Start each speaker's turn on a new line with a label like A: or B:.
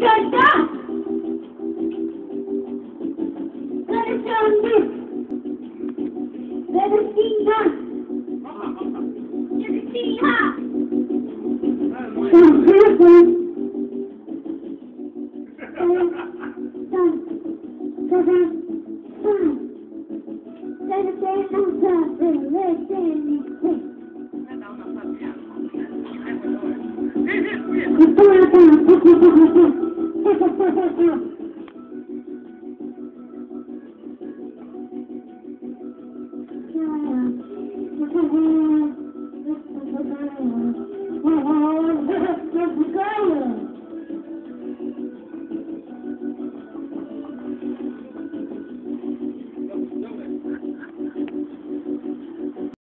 A: Karıştırdı. Karıştırdı. Karıştırdı. Karıştırdı. Thank you. Jesus